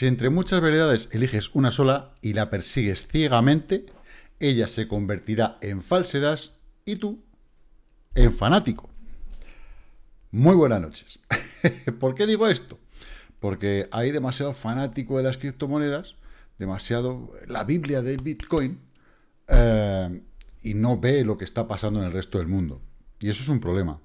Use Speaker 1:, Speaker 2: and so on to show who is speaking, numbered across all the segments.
Speaker 1: Si entre muchas veredades eliges una sola y la persigues ciegamente, ella se convertirá en falsedad y tú en fanático. Muy buenas noches. ¿Por qué digo esto? Porque hay demasiado fanático de las criptomonedas, demasiado la Biblia del Bitcoin, eh, y no ve lo que está pasando en el resto del mundo. Y eso es un problema.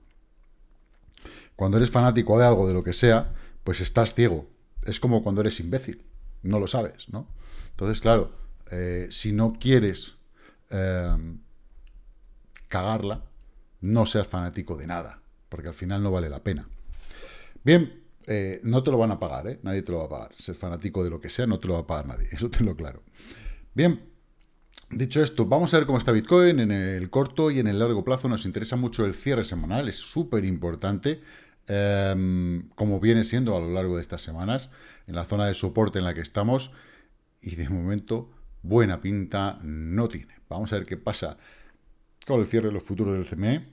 Speaker 1: Cuando eres fanático de algo, de lo que sea, pues estás ciego. Es como cuando eres imbécil. No lo sabes, ¿no? Entonces, claro, eh, si no quieres eh, cagarla, no seas fanático de nada porque al final no vale la pena. Bien, eh, no te lo van a pagar, ¿eh? nadie te lo va a pagar. Ser fanático de lo que sea no te lo va a pagar nadie, eso tenlo claro. Bien, dicho esto, vamos a ver cómo está Bitcoin en el corto y en el largo plazo. Nos interesa mucho el cierre semanal, es súper importante. Em, como viene siendo a lo largo de estas semanas, en la zona de soporte en la que estamos, y de momento buena pinta no tiene. Vamos a ver qué pasa con el cierre de los futuros del CME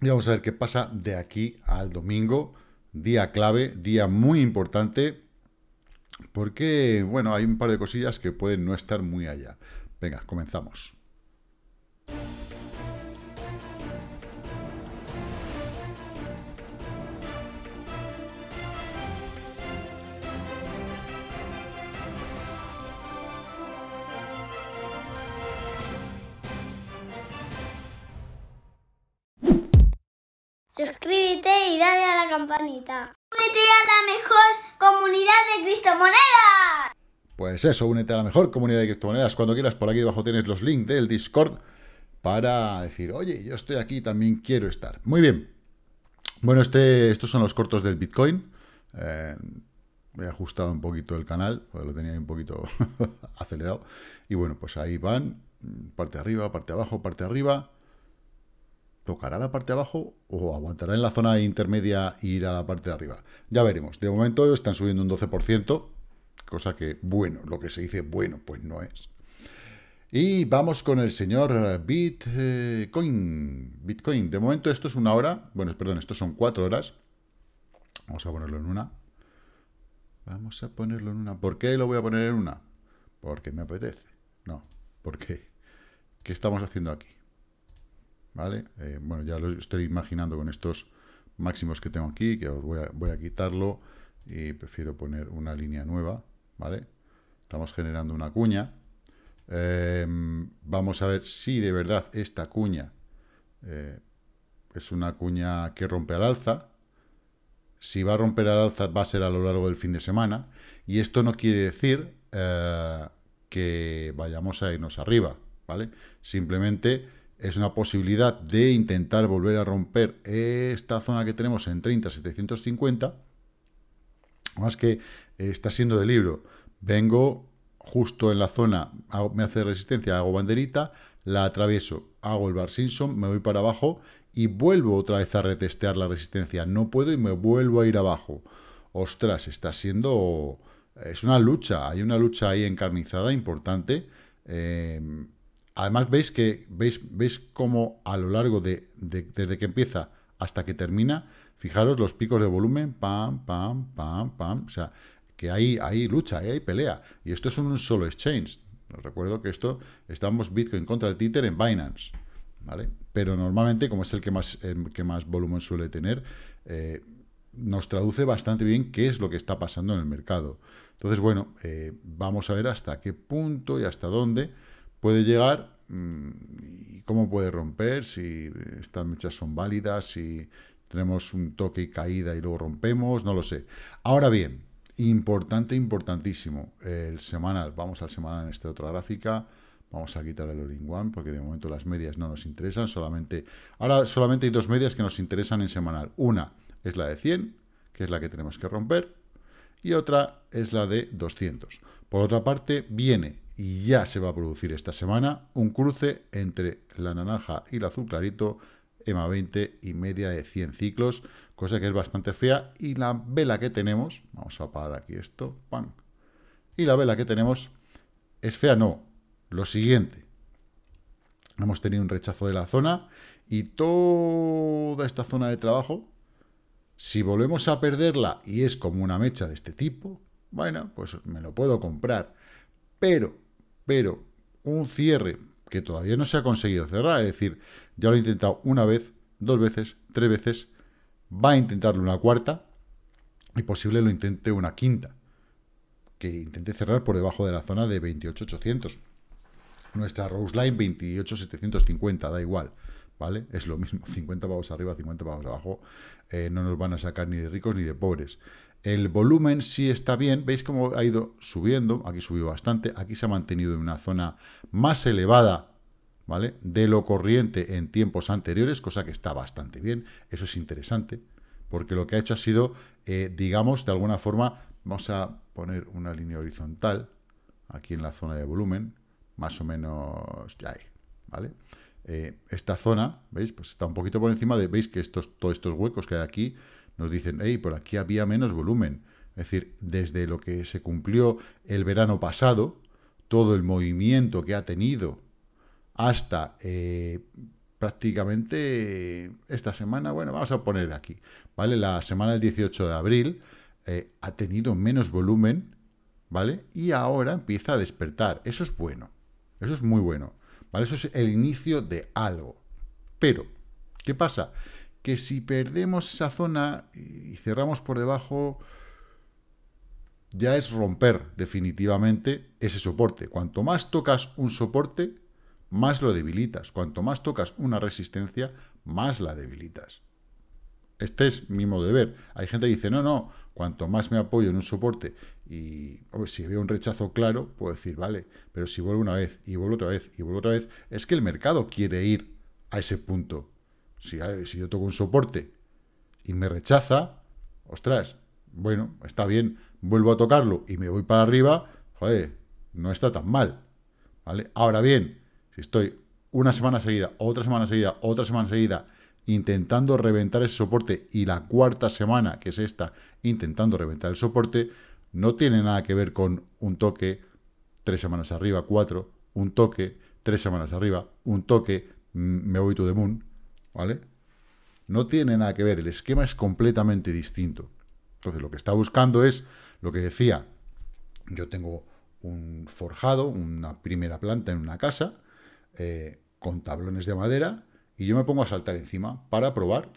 Speaker 1: y vamos a ver qué pasa de aquí al domingo, día clave, día muy importante, porque, bueno, hay un par de cosillas que pueden no estar muy allá. Venga, comenzamos.
Speaker 2: Suscríbete y dale a la campanita. Únete a la mejor comunidad de criptomonedas.
Speaker 1: Pues eso, únete a la mejor comunidad de criptomonedas. Cuando quieras, por aquí abajo tienes los links del Discord para decir, oye, yo estoy aquí, también quiero estar. Muy bien. Bueno, este, estos son los cortos del Bitcoin. Eh, he ajustado un poquito el canal, lo tenía un poquito acelerado. Y bueno, pues ahí van, parte arriba, parte abajo, parte arriba. ¿Tocará la parte de abajo o aguantará en la zona intermedia e ir a la parte de arriba? Ya veremos. De momento están subiendo un 12%, cosa que, bueno, lo que se dice bueno, pues no es. Y vamos con el señor Bitcoin. Bitcoin. De momento esto es una hora. Bueno, perdón, esto son cuatro horas. Vamos a ponerlo en una. Vamos a ponerlo en una. ¿Por qué lo voy a poner en una? Porque me apetece. No, porque ¿qué estamos haciendo aquí? ¿Vale? Eh, bueno, ya lo estoy imaginando con estos máximos que tengo aquí, que os voy a, quitarlo y prefiero poner una línea nueva, ¿vale? Estamos generando una cuña. Em, vamos a ver si de verdad esta cuña eh, es una cuña que rompe al alza. Si va a romper al alza va a ser a lo largo del fin de semana. Y esto no quiere decir eh, que vayamos a irnos arriba, ¿vale? Simplemente es una posibilidad de intentar volver a romper esta zona que tenemos en 30,750. Más que está siendo de libro. Vengo justo en la zona, me hace resistencia, hago banderita, la atravieso, hago el bar Simpson, me voy para abajo y vuelvo otra vez a retestear la resistencia. No puedo y me vuelvo a ir abajo. Ostras, está siendo... Es una lucha, hay una lucha ahí encarnizada importante. Eh, Además, veis que veis, veis cómo a lo largo de, desde que empieza hasta que termina, fijaros los picos de volumen, pam, pam, pam, pam. O sea, que hay, hay lucha, hay pelea. Y esto es un solo exchange. Os recuerdo que esto estamos Bitcoin contra el Tether en Binance. ¿vale? Pero normalmente, como es el que más, que más volumen suele tener, eh, nos traduce bastante bien qué es lo que está pasando en el mercado. Entonces, bueno, eh, vamos a ver hasta qué punto y hasta dónde puede llegar y cómo puede romper, si estas mechas son válidas, si tenemos un toque y caída y luego rompemos, no lo sé. Ahora bien, importante, importantísimo, el semanal. Vamos al semanal en esta otra gráfica. Vamos a quitar el all one porque de momento las medias no nos interesan. Solamente, ahora solamente hay dos medias que nos interesan en semanal. Una es la de 100, que es la que tenemos que romper, y otra es la de 200. Por otra parte, viene y ya se va a producir esta semana un cruce entre la naranja y el azul clarito, EMA 20 y media de 100 ciclos, cosa que es bastante fea. Y la vela que tenemos, vamos a apagar aquí esto, ¡pam! y la vela que tenemos es fea, no, lo siguiente. Hemos tenido un rechazo de la zona y toda esta zona de trabajo, si volvemos a perderla y es como una mecha de este tipo, bueno, pues me lo puedo comprar. Pero, pero, un cierre que todavía no se ha conseguido cerrar, es decir, ya lo he intentado una vez, dos veces, tres veces, va a intentarlo una cuarta y posible lo intente una quinta, que intente cerrar por debajo de la zona de 28.800. Nuestra Rose Line 28.750, da igual, ¿vale? Es lo mismo, 50 pavos arriba, 50 pavos abajo, eh, no nos van a sacar ni de ricos ni de pobres. El volumen sí está bien, veis cómo ha ido subiendo, aquí subió bastante, aquí se ha mantenido en una zona más elevada, ¿vale? De lo corriente en tiempos anteriores, cosa que está bastante bien, eso es interesante, porque lo que ha hecho ha sido, eh, digamos, de alguna forma, vamos a poner una línea horizontal, aquí en la zona de volumen, más o menos ya ahí, ¿vale? Eh, esta zona, ¿veis? Pues está un poquito por encima de, ¿veis? Que estos, todos estos huecos que hay aquí nos dicen, hey, por aquí había menos volumen. Es decir, desde lo que se cumplió el verano pasado, todo el movimiento que ha tenido hasta eh, prácticamente esta semana, bueno, vamos a poner aquí, ¿vale? La semana del 18 de abril eh, ha tenido menos volumen, ¿vale? Y ahora empieza a despertar. Eso es bueno, eso es muy bueno, ¿vale? Eso es el inicio de algo. Pero, ¿qué pasa? Que si perdemos esa zona y cerramos por debajo, ya es romper definitivamente ese soporte. Cuanto más tocas un soporte, más lo debilitas. Cuanto más tocas una resistencia, más la debilitas. Este es mi modo de ver. Hay gente que dice, no, no, cuanto más me apoyo en un soporte y si veo un rechazo claro, puedo decir, vale, pero si vuelvo una vez y vuelvo otra vez y vuelvo otra vez, es que el mercado quiere ir a ese punto. Si, yo toco un soporte y me rechaza, ostras, bueno, está bien, vuelvo a tocarlo y me voy para arriba, joder, no está tan mal. ¿vale? Ahora bien, si estoy una semana seguida, otra semana seguida, otra semana seguida, intentando reventar ese soporte y la cuarta semana, que es esta, intentando reventar el soporte, no tiene nada que ver con un toque tres semanas arriba, cuatro, un toque, tres semanas arriba, un toque, me voy to the moon, ¿vale? No tiene nada que ver, el esquema es completamente distinto. Entonces, lo que está buscando es lo que decía, yo tengo un forjado, una primera planta en una casa, eh, con tablones de madera y yo me pongo a saltar encima para probar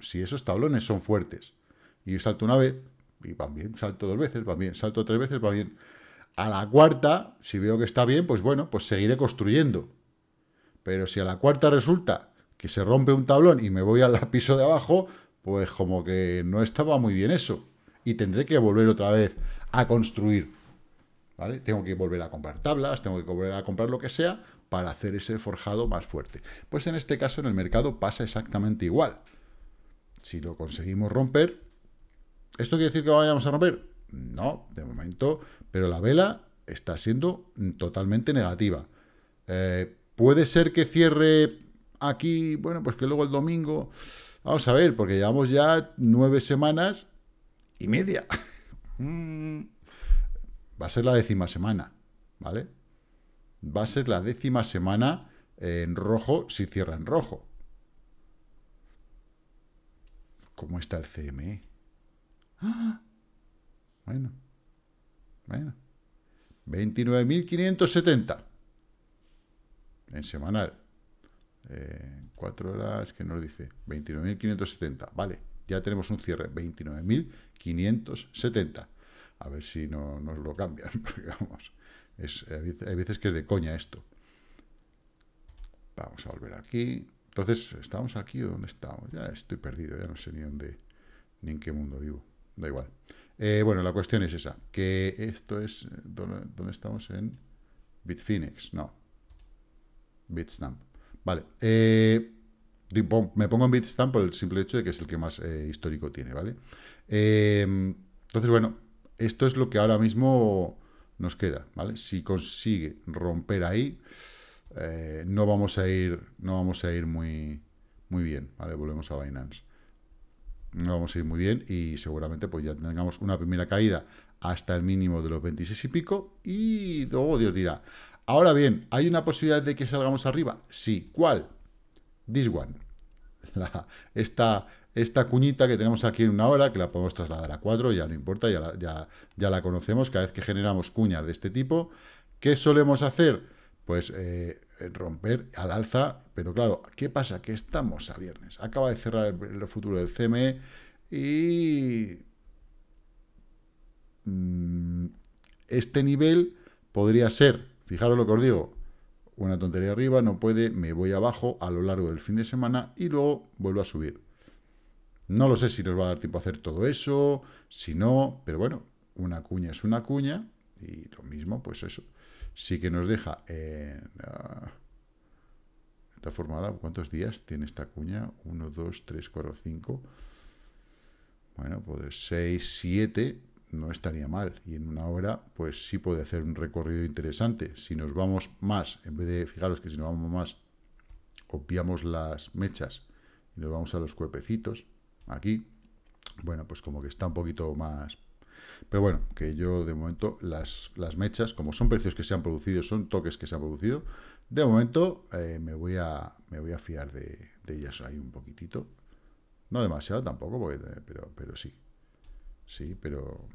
Speaker 1: si esos tablones son fuertes. Y salto una vez y van bien, salto dos veces, van bien, salto tres veces, va bien. A la cuarta, si veo que está bien, pues bueno, pues seguiré construyendo. Pero si a la cuarta resulta que se rompe un tablón y me voy al piso de abajo, pues como que no estaba muy bien eso. Y tendré que volver otra vez a construir. ¿Vale? Tengo que volver a comprar tablas, tengo que volver a comprar lo que sea para hacer ese forjado más fuerte. Pues en este caso en el mercado pasa exactamente igual. Si lo conseguimos romper, ¿esto quiere decir que vayamos a romper? No, de momento, pero la vela está siendo totalmente negativa. Eh, puede ser que cierre aquí, bueno, pues que luego el domingo, vamos a ver, porque llevamos ya nueve semanas y media. Mm. Va a ser la décima semana, ¿vale? va a ser la décima semana en rojo si cierra en rojo. ¿Cómo está el CME? ¡Ah! Bueno, bueno. 29.570 en semanal. Eh, cuatro horas que nos dice 29.570. Vale, ya tenemos un cierre. 29.570. A ver si no nos lo cambian. Porque vamos. Es, hay veces que es de coña esto. Vamos a volver aquí. Entonces, ¿estamos aquí o dónde estamos? Ya estoy perdido, ya no sé ni dónde, ni en qué mundo vivo. Da igual. Eh, bueno, la cuestión es esa, que esto es, ¿dónde, estamos? En Bitfinex, no. Bitstamp. Vale. Eh, me pongo en Bitstamp por el simple hecho de que es el que más eh, histórico tiene, ¿vale? entonces, bueno, esto es lo que ahora mismo nos queda, ¿vale? Si consigue romper ahí, eh, no vamos a ir, no vamos a ir muy, muy bien, ¿vale? Volvemos a Binance. No vamos a ir muy bien y seguramente pues ya tengamos una primera caída hasta el mínimo de los 26 y pico y luego Dios dirá. Ahora bien, ¿hay una posibilidad de que salgamos arriba? Sí. ¿Cuál? This one. esta esta cuñita que tenemos aquí en una hora, que la podemos trasladar a cuatro, ya no importa, ya la, ya, ya la conocemos, cada vez que generamos cuñas de este tipo. ¿Qué solemos hacer? Pues eh, romper al alza, pero claro, ¿qué pasa? Que estamos a viernes, acaba de cerrar el, futuro del CME y mm, este nivel podría ser, fijaros lo que os digo, una tontería arriba, no puede, me voy abajo a lo largo del fin de semana y luego vuelvo a subir. No lo sé si nos va a dar tiempo a hacer todo eso, si no, pero bueno, una cuña es una cuña y lo mismo, pues eso. Sí que nos deja en... está formada, ¿cuántos días tiene esta cuña? 1, 2, 3, 4, 5. Bueno, pues 6, 7, no estaría mal. Y en una hora, pues sí puede hacer un recorrido interesante. Si nos vamos más, en vez de, fijaros que si nos vamos más, obviamos las mechas y nos vamos a los cuerpecitos, aquí, bueno, pues como que está un poquito más... Pero bueno, que yo de momento las, las mechas, como son precios que se han producido, son toques que se han producido, de momento eh, me, voy a, me voy a fiar de, ellas ahí un poquitito. No demasiado tampoco, pero, pero sí. Sí, pero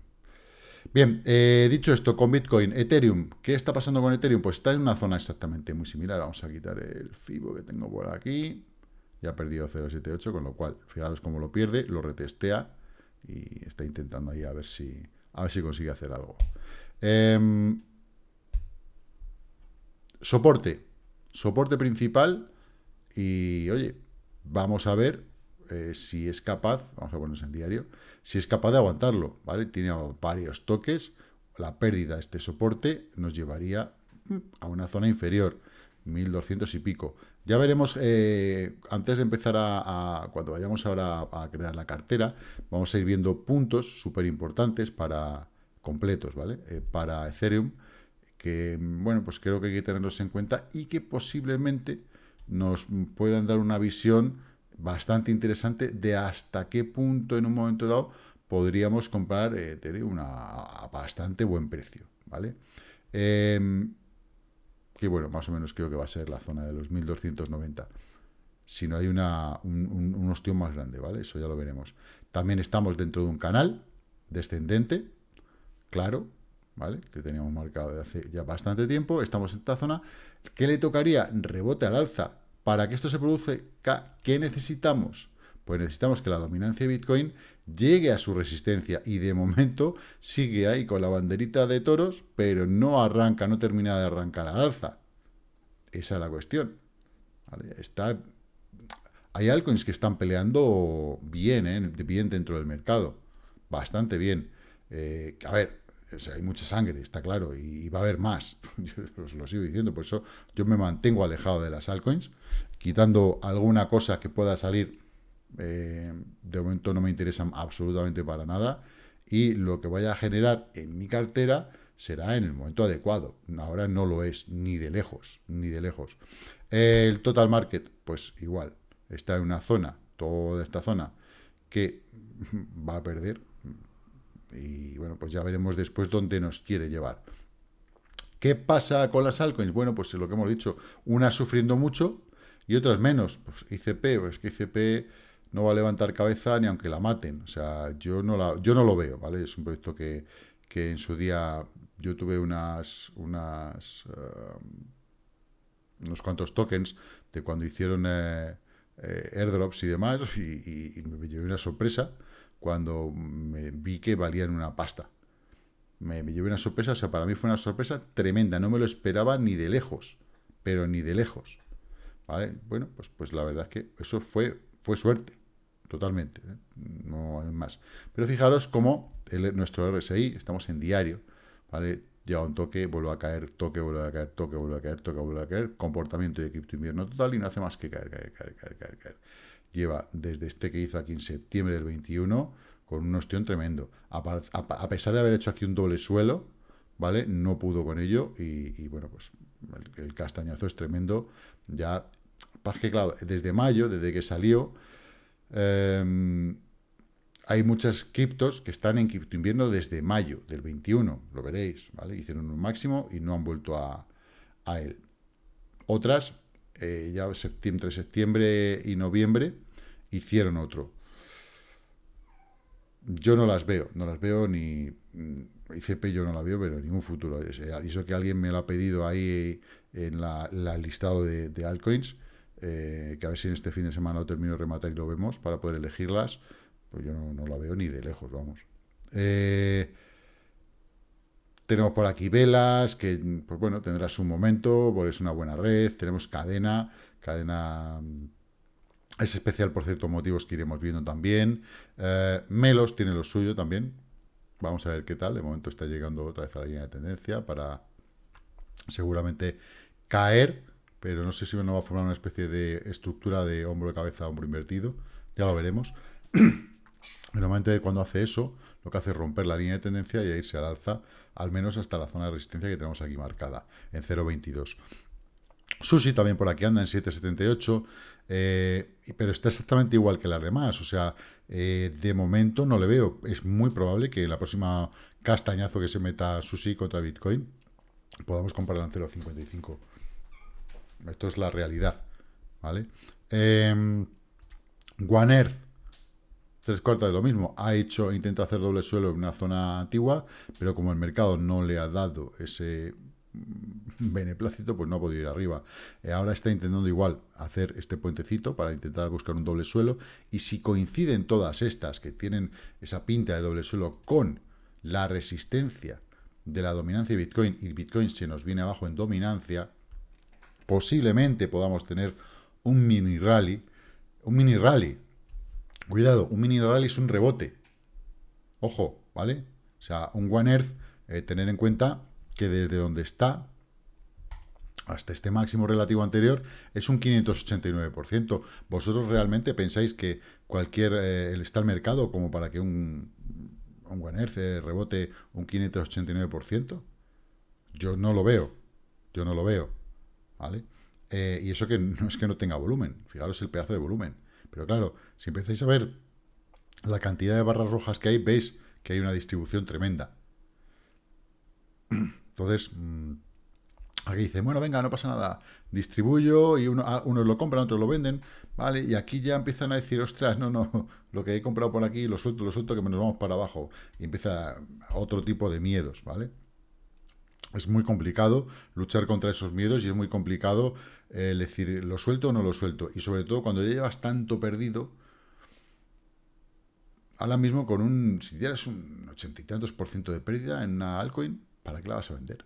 Speaker 1: Bien, eh, dicho esto, con Bitcoin, Ethereum, ¿qué está pasando con Ethereum? Pues está en una zona exactamente muy similar. Vamos a quitar el FIBO que tengo por aquí. Ya ha perdido 0,78, con lo cual, fijaros cómo lo pierde, lo retestea y está intentando ahí a ver si, a ver si consigue hacer algo. Em, soporte. Soporte principal. Y, oye, vamos a ver eh, si es capaz, vamos a ponernos en diario, si es capaz de aguantarlo, ¿vale? Tiene varios toques, la pérdida de este soporte nos llevaría mm, a una zona inferior, 1200 y pico. Ya veremos, eh, antes de empezar a, cuando vayamos ahora a, crear la cartera, vamos a ir viendo puntos súper importantes para completos, ¿vale? Eh, para Ethereum, que, bueno, pues creo que hay que tenerlos en cuenta y que posiblemente nos puedan dar una visión bastante interesante de hasta qué punto en un momento dado podríamos comprar Ethereum a bastante buen precio, ¿vale? Em, que bueno, más o menos creo que va a ser la zona de los 1290. Si no hay una, un, un, ostión más grande, ¿vale? Eso ya lo veremos. También estamos dentro de un canal descendente, claro, ¿vale? Que teníamos marcado de hace ya bastante tiempo. Estamos en esta zona. ¿Qué le tocaría? Rebote al alza para que esto se produzca, ¿qué necesitamos? Pues necesitamos que la dominancia de Bitcoin llegue a su resistencia y de momento sigue ahí con la banderita de toros, pero no arranca, no termina de arrancar al alza. Esa es la cuestión. Está, hay altcoins que están peleando bien, ¿eh? bien dentro del mercado. Bastante bien. Eh, a ver, hay mucha sangre, está claro, y, va a haber más. Yo os lo sigo diciendo, por eso yo me mantengo alejado de las altcoins, quitando alguna cosa que pueda salir, eh, de momento no me interesan absolutamente para nada, y lo que vaya a generar en mi cartera será en el momento adecuado. Ahora no lo es, ni de lejos, ni de lejos. El total market, pues igual, está en una zona, toda esta zona, que va a perder, y bueno, pues ya veremos después dónde nos quiere llevar. ¿Qué pasa con las altcoins? Bueno, pues lo que hemos dicho, unas sufriendo mucho y otras menos. Pues ICP, pues que ICP no va a levantar cabeza ni aunque la maten. O sea, yo no, la, yo no lo veo, ¿vale? Es un proyecto que, en su día yo tuve unas, unas eh, unos cuantos tokens de cuando hicieron eh, eh, airdrops y demás y, y me llevé una sorpresa cuando me vi que valían una pasta. Me, llevé una sorpresa, o sea, para mí fue una sorpresa tremenda, no me lo esperaba ni de lejos, pero ni de lejos. ¿Vale? Bueno, pues, pues la verdad es que eso fue, fue suerte, totalmente, ¿eh? no hay más. Pero fijaros cómo nuestro RSI, estamos en diario, ¿vale? Llega un toque, vuelve a caer, toque, vuelve a caer, toque, vuelve a caer, toque, vuelve a caer, comportamiento de cripto invierno total y no hace más que caer, caer, caer, caer, caer, caer lleva desde este que hizo aquí en septiembre del 21 con un ostión tremendo. A, pesar de haber hecho aquí un doble suelo, ¿vale? No pudo con ello y, bueno, pues el, castañazo es tremendo. Ya, pasa que claro, desde mayo, desde que salió, em, hay muchas criptos que están en cripto invierno desde mayo del 21, lo veréis, ¿vale? Hicieron un máximo y no han vuelto a, a él. Otras eh, ya septiembre, entre septiembre y noviembre, hicieron otro. yo no las veo, no las veo ni... mm, ICP yo no la veo, pero ningún futuro. Eh, Eso que alguien me lo ha pedido ahí en la, la listado de, de altcoins, eh, que a ver si en este fin de semana lo termino de rematar y lo vemos para poder elegirlas, pues yo no, no la veo ni de lejos, vamos. Eh, tenemos por aquí velas, que pues bueno, tendrá su momento, porque es una buena red. Tenemos cadena, cadena mm, es especial por ciertos motivos que iremos viendo también. Eh, Melos tiene lo suyo también. Vamos a ver qué tal. De momento está llegando otra vez a la línea de tendencia para seguramente caer, pero no sé si no va a formar una especie de estructura de hombro de cabeza, hombro invertido. Ya lo veremos. Normalmente cuando hace eso, lo que hace es romper la línea de tendencia y irse al alza, al menos hasta la zona de resistencia que tenemos aquí marcada, en 0.22. Sushi también por aquí anda en 7.78, eh, pero está exactamente igual que las demás. O sea, eh, de momento no le veo. Es muy probable que la próxima castañazo que se meta Sushi contra Bitcoin podamos comprarla en 0.55. Esto es la realidad. ¿Vale? Eh, One Earth, tres cuartas de lo mismo. Ha hecho, intenta hacer doble suelo en una zona antigua, pero como el mercado no le ha dado ese mm, beneplácito, pues no ha podido ir arriba. Eh, ahora está intentando igual hacer este puentecito para intentar buscar un doble suelo. Y si coinciden todas estas que tienen esa pinta de doble suelo con la resistencia de la dominancia de Bitcoin y Bitcoin se nos viene abajo en dominancia, posiblemente podamos tener un mini rally. Un mini rally. Cuidado, un mini rally es un rebote. Ojo, ¿vale? O sea, un One Earth, eh, tener en cuenta que desde donde está hasta este máximo relativo anterior es un 589%. ¿Vosotros realmente pensáis que cualquier eh, está el mercado como para que un, un One Earth eh, rebote un 589%? Yo no lo veo. Yo no lo veo. ¿Vale? Eh, y eso que no es que no tenga volumen. Fijaros el pedazo de volumen. Pero claro, si empezáis a ver la cantidad de barras rojas que hay, veis que hay una distribución tremenda. Entonces, mmm, aquí dice, bueno, venga, no pasa nada, distribuyo y uno, a- unos lo compran, otros lo venden, ¿vale? Y aquí ya empiezan a decir, ostras, no, no, lo que he comprado por aquí, lo suelto, lo suelto, que nos vamos para abajo. Y empieza otro tipo de miedos, ¿vale? Es muy complicado luchar contra esos miedos y es muy complicado eh, decir, ¿lo suelto o no lo suelto? Y sobre todo cuando ya llevas tanto perdido, ahora mismo con un, si tienes un ochenta y tantos por ciento de pérdida en una altcoin, ¿para qué la vas a vender?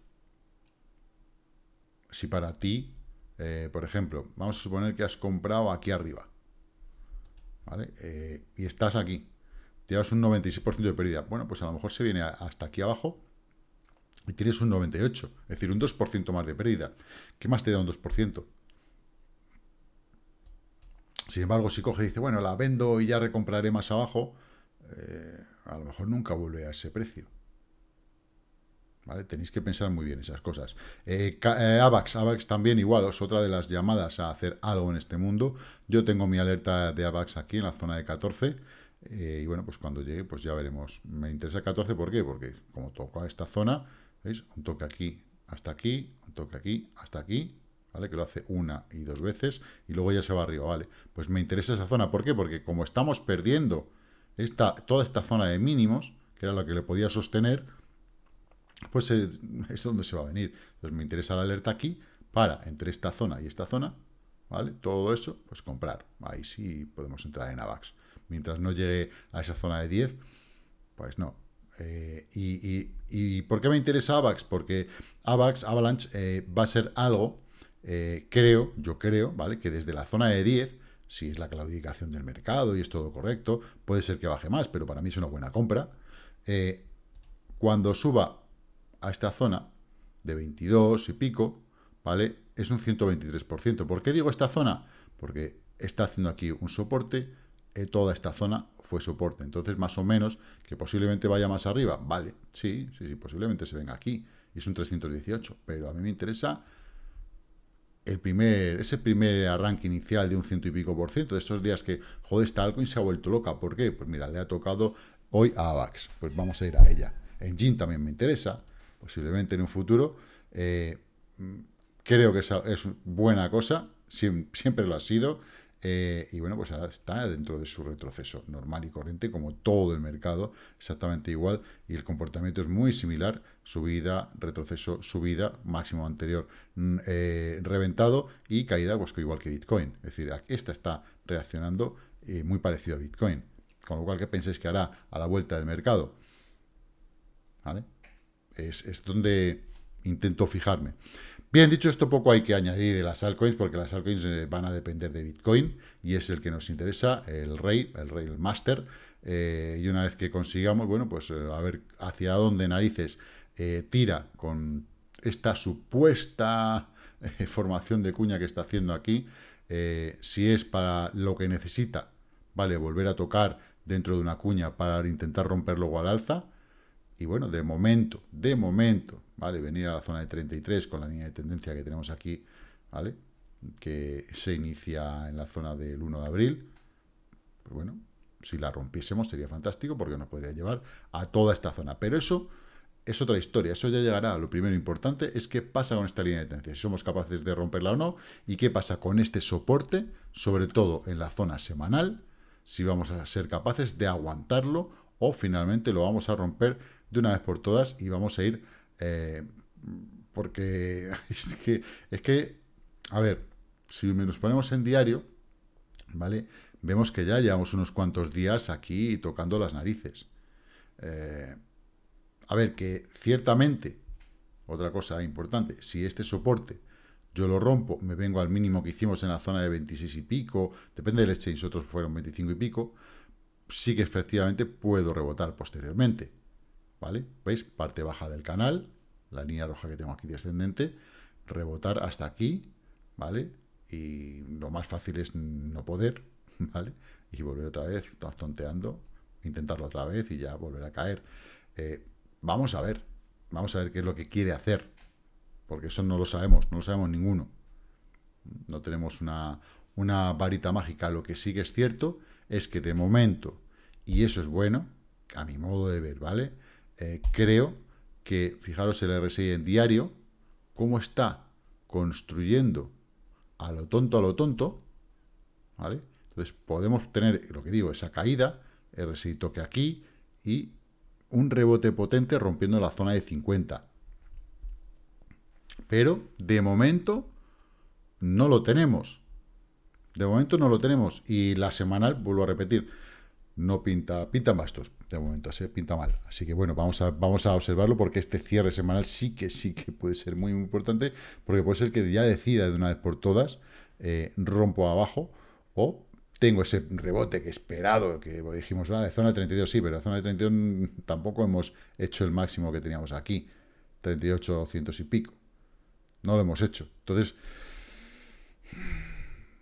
Speaker 1: Si para ti, eh, por ejemplo, vamos a suponer que has comprado aquí arriba, ¿vale? Eh, y estás aquí, llevas un 96% de pérdida. Bueno, pues a lo mejor se viene hasta aquí abajo y tienes un 98, es decir, un 2% más de pérdida. ¿Qué más te da un 2%? Sin embargo, si coge y dice, bueno, la vendo y ya recompraré más abajo, eh, a lo mejor nunca vuelve a ese precio. ¿Vale? Tenéis que pensar muy bien esas cosas. Eh, eh, AVAX, AVAX también igual, es otra de las llamadas a hacer algo en este mundo. Yo tengo mi alerta de AVAX aquí en la zona de 14. eh, y bueno, pues cuando llegue, pues ya veremos. Me interesa 14, ¿por qué? Porque como toca esta zona, ¿veis? Un toque aquí hasta aquí, un toque aquí hasta aquí, ¿vale? Que lo hace una y dos veces y luego ya se va arriba, ¿vale? Pues me interesa esa zona, ¿por qué? Porque como estamos perdiendo esta, toda esta zona de mínimos, que era la que le podía sostener, pues es donde se va a venir. Entonces me interesa la alerta aquí para entre esta zona y esta zona, ¿vale? Todo eso, pues comprar. Ahí sí podemos entrar en AVAX. Mientras no llegue a esa zona de 10, pues no. Eh, y, y- y por qué me interesa AVAX? Porque AVAX, Avalanche, eh, va a ser algo, eh, creo, yo creo, ¿vale? Que desde la zona de 10, si es la claudicación del mercado y es todo correcto, puede ser que baje más, pero para mí es una buena compra. Cuando suba a esta zona de 22 y pico, ¿vale? Es un 123%. ¿Por qué digo esta zona? Porque está haciendo aquí un soporte, eh, toda esta zona fue soporte. Entonces, más o menos, que posiblemente vaya más arriba, vale, sí, sí, sí, posiblemente se venga aquí, y es un 318, pero a mí me interesa el primer, ese primer arranque inicial de un ciento y pico por ciento, de estos días que, joder, esta altcoin se ha vuelto loca. ¿Por qué? Pues mira, le ha tocado hoy a AVAX. Pues vamos a ir a ella. En Jin también me interesa, posiblemente en un futuro. Eh, creo que es, es buena cosa, siem- siempre lo ha sido. Eh, y bueno, pues ahora está dentro de su retroceso normal y corriente, como todo el mercado, exactamente igual, y el comportamiento es muy similar, subida, retroceso, subida, máximo anterior mm, eh, reventado y caída, pues igual que Bitcoin. Es decir, esta está reaccionando eh, muy parecido a Bitcoin. Con lo cual, ¿qué pensáis que hará a la vuelta del mercado? ¿Vale? Es, es donde intento fijarme. Bien, dicho esto, poco hay que añadir de las altcoins, porque las altcoins eh, van a depender de Bitcoin, y es el que nos interesa, el rey, el rey, el máster, eh, y una vez que consigamos, bueno, pues eh, a ver hacia dónde narices tira con esta supuesta formación de cuña que está haciendo aquí, si es para lo que necesita, vale, volver a tocar dentro de una cuña para intentar romper luego al alza, y bueno, de momento, de momento, ¿vale? Venir a la zona de 33 con la línea de tendencia que tenemos aquí, ¿vale? Que se inicia en la zona del 1 de abril. Pues bueno, si la rompiésemos sería fantástico porque nos podría llevar a toda esta zona. Pero eso es otra historia, eso ya llegará. Lo primero importante es qué pasa con esta línea de tendencia, si somos capaces de romperla o no, y qué pasa con este soporte, sobre todo en la zona semanal, si vamos a ser capaces de aguantarlo o finalmente lo vamos a romper de una vez por todas y vamos a ir eh, porque es que, es que, a ver, si nos ponemos en diario, ¿vale? Vemos que ya llevamos unos cuantos días aquí tocando las narices. Eh, a ver, que ciertamente, otra cosa importante, si este soporte yo lo rompo, me vengo al mínimo que hicimos en la zona de 26 y pico, depende del exchange, nosotros fueron 25 y pico, sí que efectivamente puedo rebotar posteriormente. ¿Vale? ¿Veis? Parte baja del canal, la línea roja que tengo aquí descendente, rebotar hasta aquí, ¿vale? Y lo más fácil es no poder, ¿vale? Y volver otra vez, tonteando, intentarlo otra vez y ya volver a caer. Eh, vamos a ver, vamos a ver qué es lo que quiere hacer, porque eso no lo sabemos, no lo sabemos ninguno. No tenemos una, una varita mágica. Lo que sí que es cierto es que de momento, y eso es bueno, a mi modo de ver, ¿vale? Eh, creo que, fijaros el RSI en diario, cómo está construyendo a lo tonto, a lo tonto, ¿vale? Entonces podemos tener, lo que digo, esa caída, RSI toque aquí y un rebote potente rompiendo la zona de 50. Pero, de momento, no lo tenemos. De momento no lo tenemos. Y la semanal, vuelvo a repetir, no pinta, pintan bastos de momento, se pinta mal. Así que bueno, vamos a, vamos a observarlo porque este cierre semanal sí que sí que puede ser muy, importante, porque puede ser que ya decida de una vez por todas, eh, rompo abajo o tengo ese rebote que esperado, que dijimos, la zona de 32 sí, pero la zona de 32 tampoco hemos hecho el máximo que teníamos aquí, 38, 200 y pico. No lo hemos hecho. Entonces,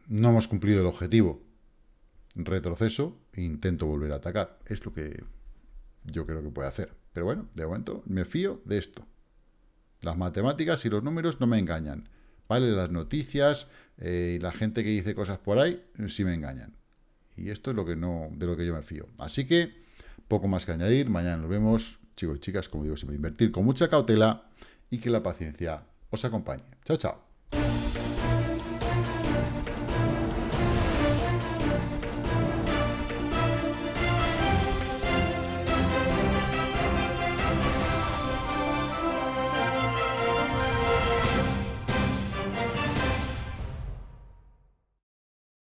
Speaker 1: no hemos cumplido el objetivo retroceso e intento volver a atacar. Es lo que yo creo que puede hacer. Pero bueno, de momento me fío de esto. Las matemáticas y los números no me engañan. ¿Vale? Las noticias eh, y la gente que dice cosas por ahí sí me engañan. Y esto es lo que no, de lo que yo me fío. Así que, poco más que añadir. Mañana nos vemos, chicos y chicas, como digo, siempre invertir con mucha cautela y que la paciencia os acompañe. Chao, chao.